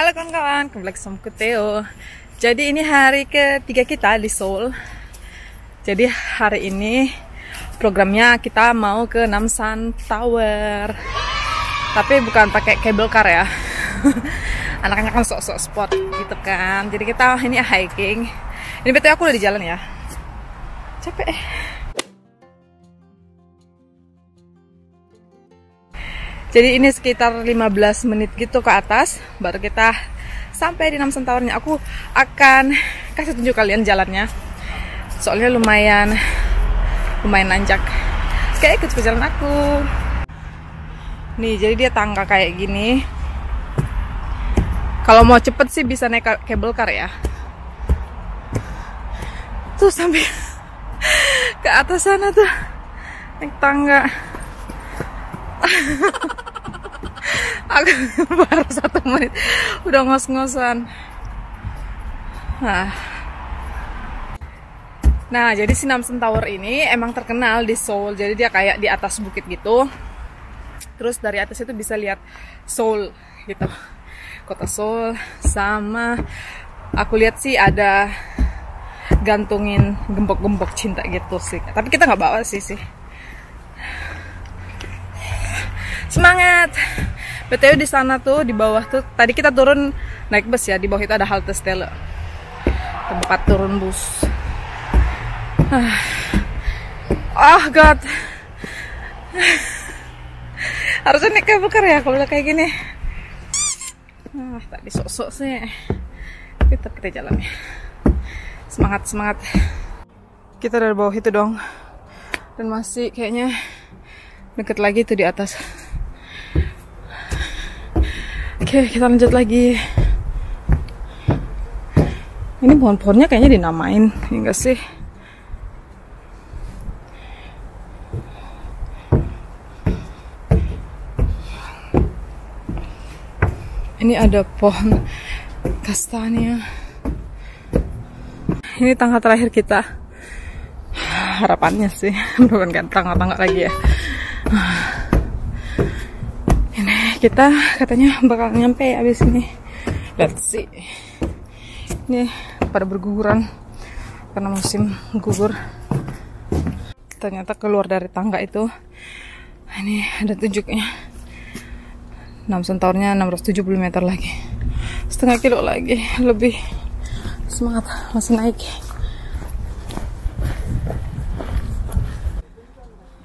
Halo kawan-kawan, kembali sama aku Theo. Jadi ini hari ketiga kita di Seoul. Jadi hari ini programnya kita mau ke Namsan Tower. Tapi bukan pakai cable car ya. Anak-anak kan sok-sok sport gitu kan. Jadi kita ini hiking. Ini betul aku udah di jalan ya. Capek. Jadi ini sekitar 15 menit gitu ke atas baru kita sampai di Namsan Towernya. Aku akan kasih tunjuk kalian jalannya. Soalnya lumayan lumayan nanjak. Kayak ikut jalan aku. Nih, jadi dia tangga kayak gini. Kalau mau cepet sih bisa naik ka- cable car ya. Tuh sampai ke atas sana tuh naik tangga. aku baru satu menit. Udah ngos-ngosan. Nah. Nah jadi si Namsan Tower ini emang terkenal di Seoul. Jadi dia kayak di atas bukit gitu. Terus dari atas itu bisa lihat Seoul gitu. Kota Seoul sama aku lihat sih ada gantungin gembok-gembok cinta gitu sih. Tapi kita nggak bawa sih sih semangat! Btw di sana tuh di bawah tuh tadi kita turun naik bus ya di bawah itu ada halte Stella. Tempat turun bus. Oh god. Harusnya naik car ya kalau kayak gini. Ah tadi sok-sok sih. Kita kita jalan ya. Semangat semangat. Kita dari bawah itu dong. Dan masih kayaknya deket lagi tuh di atas Oke, kita lanjut lagi. Ini pohon-pohonnya kayaknya dinamain, ya enggak sih? Ini ada pohon kastania. Ini tangga terakhir kita. Harapannya sih, bukan kan tangga-tangga lagi ya. Kita katanya bakal nyampe abis ini. Let's see. Ini pada berguguran karena musim gugur. Ternyata keluar dari tangga itu. Ini ada tunjuknya. 6 sentornya 670 meter lagi. Setengah kilo lagi lebih. Semangat masih naik.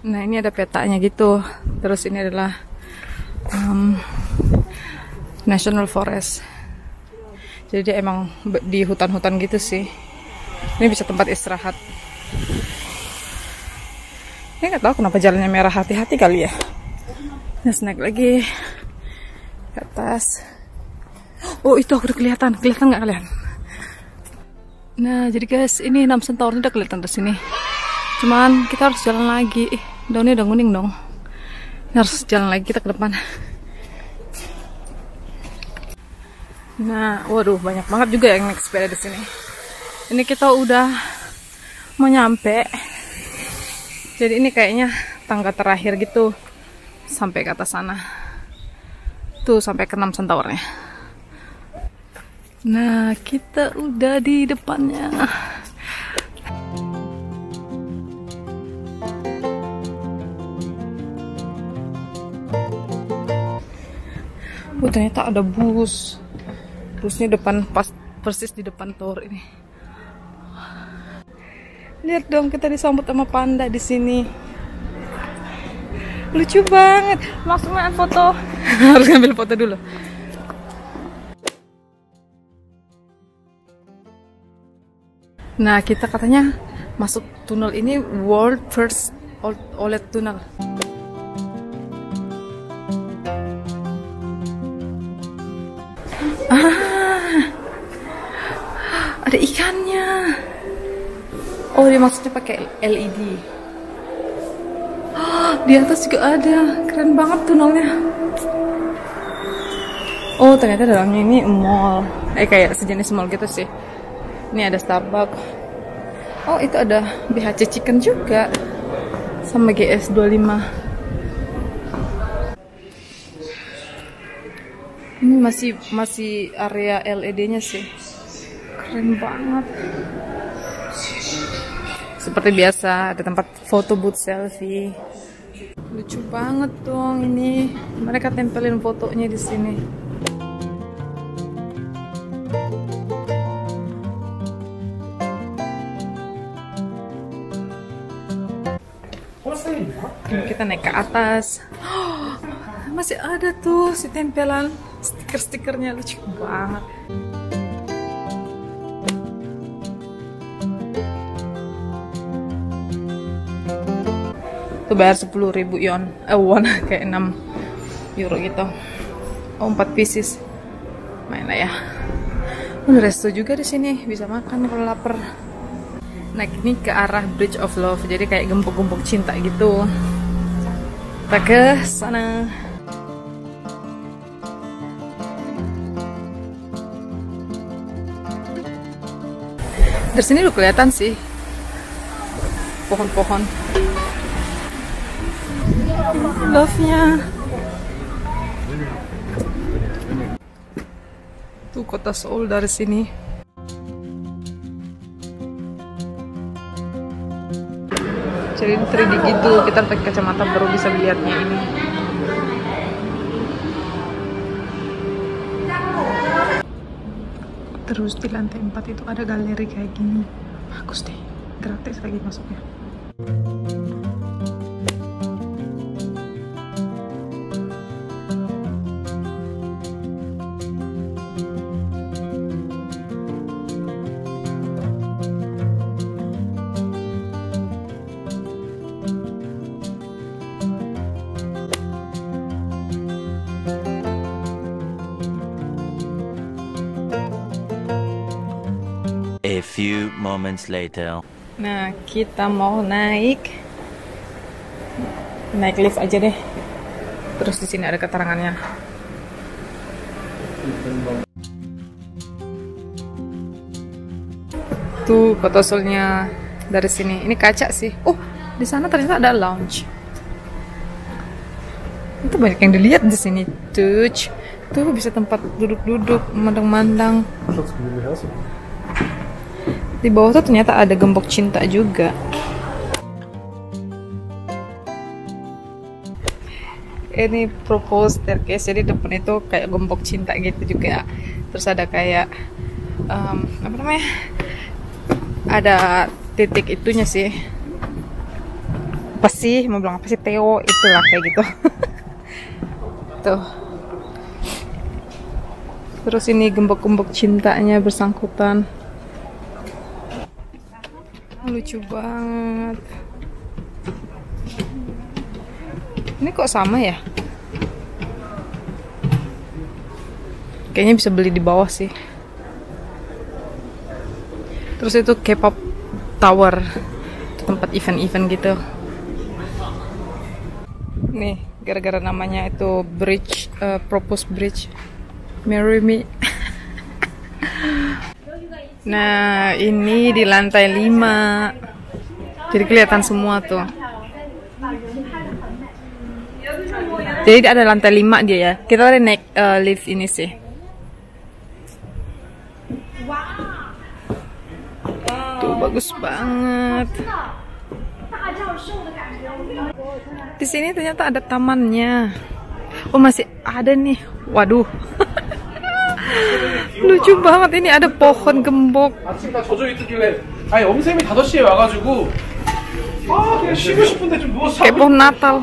Nah ini ada petanya gitu. Terus ini adalah um, National Forest. Jadi dia emang di hutan-hutan gitu sih. Ini bisa tempat istirahat. Ini nggak tahu kenapa jalannya merah hati-hati kali ya. Nah, snack lagi ke atas. Oh itu aku udah kelihatan, kelihatan nggak kalian? Nah jadi guys, ini Namsan Tower udah kelihatan di sini. Cuman kita harus jalan lagi. Ih, daunnya udah kuning dong. Ini harus jalan lagi kita ke depan. Nah, waduh banyak banget juga yang naik sepeda di sini. Ini kita udah mau nyampe. Jadi ini kayaknya tangga terakhir gitu sampai ke atas sana. Tuh sampai ke Namsan Towernya. Nah, kita udah di depannya. Oh, ternyata ada bus. Busnya depan pas persis di depan tower ini. Lihat dong kita disambut sama panda di sini. Lucu banget. Langsung foto. Harus ngambil foto dulu. Nah, kita katanya masuk tunnel ini world first OLED tunnel. Ada ikannya. Oh, dia maksudnya pakai LED. Ah, di atas juga ada. Keren banget tunnelnya. Oh, ternyata dalamnya ini mall. Eh, kayak sejenis mall gitu sih. Ini ada Starbucks. Oh, itu ada BHC Chicken juga. Sama GS25. Ini ini masih masih area LED-nya sih. Keren banget. Seperti biasa ada tempat foto booth selfie. Lucu banget dong ini. Mereka tempelin fotonya di sini. Kita naik ke atas. masih ada tuh si tempelan stiker-stikernya lucu banget. Tuh bayar 10 ribu yon, eh won kayak 6 euro gitu. Oh 4 pieces, main lah ya. Ada resto juga di sini, bisa makan kalau lapar. Naik ini ke arah Bridge of Love, jadi kayak gembok-gembok cinta gitu. Kita ke sana. Dari sini udah kelihatan sih pohon-pohon. Love-nya. Tuh kota Seoul dari sini. Jadi 3D gitu, kita pakai kacamata baru bisa lihatnya ini. Terus di lantai 4 itu ada galeri kayak gini. Bagus deh, gratis lagi masuknya. A moments later. Nah, kita mau naik naik lift aja deh. Terus di sini ada keterangannya. Tuh foto solnya dari sini. Ini kaca sih. Oh, di sana ternyata ada lounge. Itu banyak yang dilihat di sini. Tuh, tuh bisa tempat duduk-duduk, memandang-mandang. Di bawah tuh ternyata ada gembok cinta juga. Ini propose staircase, jadi depan itu kayak gembok cinta gitu juga. Terus ada kayak um, apa namanya? Ada titik itunya sih. Apa sih? Mau bilang apa sih? Theo itulah kayak gitu. Tuh. Terus ini gembok-gembok cintanya bersangkutan lucu banget. Ini kok sama ya? Kayaknya bisa beli di bawah sih. Terus itu K-pop tower. Tempat event-event gitu. Nih gara-gara namanya itu bridge uh, propose bridge. Marry me Nah, ini di lantai 5. Jadi kelihatan semua tuh. Jadi ada lantai 5 dia ya. Kita tadi naik uh, lift ini sih. Tuh bagus banget. Di sini ternyata ada tamannya. Oh masih ada nih. Waduh lucu banget ini ada pohon gembok 아침 다 젖어 있길래 아니 엄쌤이 5시에 와가지고 아 그냥 쉬고 싶은데 좀 누워서 kayak pohon Natal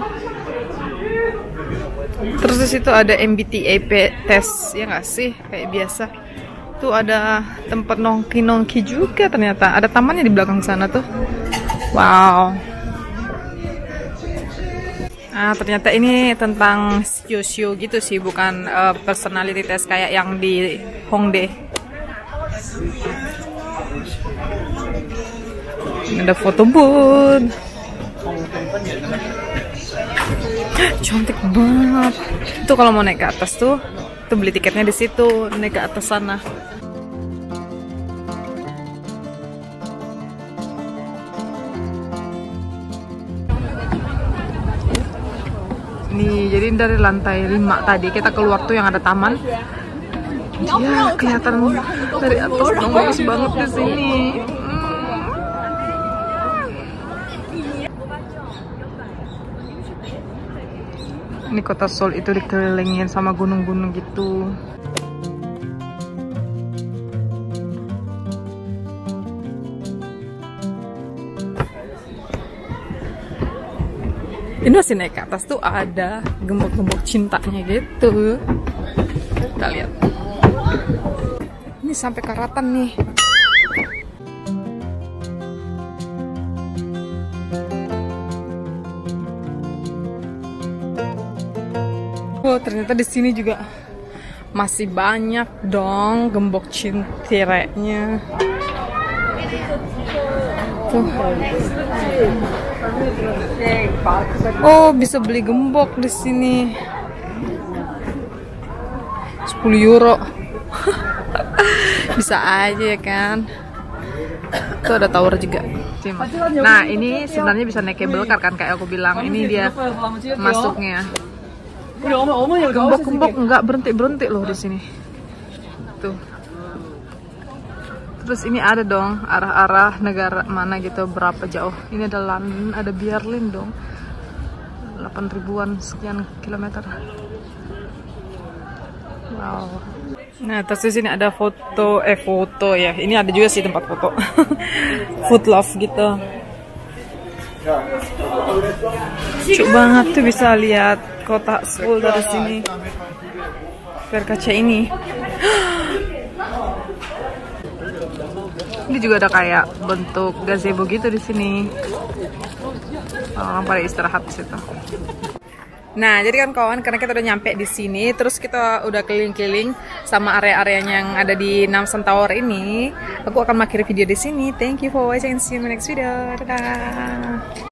terus di situ ada MBTI test ya nggak sih kayak biasa tuh ada tempat nongki nongki juga ternyata ada tamannya di belakang sana tuh wow Nah, ternyata ini tentang sio-sio gitu sih, bukan uh, personality test kayak yang di Hongdae. Ini ada foto booth. Cantik banget. Itu kalau mau naik ke atas tuh, tuh beli tiketnya di situ, naik ke atas sana. Nih, jadi dari lantai 5 tadi kita keluar tuh yang ada taman. Ya, kelihatan dari atas dong bagus banget di sini. Ini kota Seoul itu dikelilingin sama gunung-gunung gitu. Ini masih naik ke atas tuh ada gembok-gembok cintanya gitu. Kita lihat. Ini sampai karatan nih. Oh, ternyata di sini juga masih banyak dong gembok cintireknya. Tuh. Oh, bisa beli gembok di sini. 10 euro. bisa aja ya kan. Itu ada tower juga. Nah, ini sebenarnya bisa naik kabel car kan kayak aku bilang. Ini dia masuknya. Gembok-gembok enggak berhenti-berhenti loh di sini. Tuh. Terus ini ada dong arah-arah negara mana gitu berapa jauh. Ini ada London, ada Berlin dong. 8 ribuan sekian kilometer. Wow. Nah, terus di sini ada foto eh foto ya. Ini ada juga sih tempat foto. Food love gitu. Lucu banget tuh bisa lihat kota Seoul dari sini. Per kaca ini. Ini juga ada kayak bentuk gazebo gitu di sini. Orang pada istirahat di situ. Nah, jadi kan kawan, karena kita udah nyampe di sini, terus kita udah keliling-keliling sama area-areanya yang ada di Namsan Tower ini. Aku akan mengakhiri video di sini. Thank you for watching. See you in the next video. Dadah.